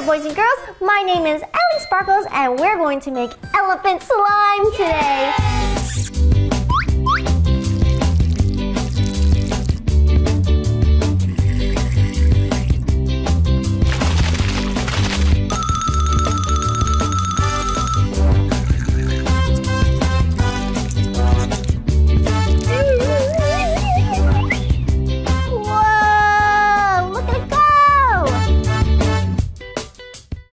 there, boys and girls. My name is Ellie Sparkles, and we're going to make elephant slime today.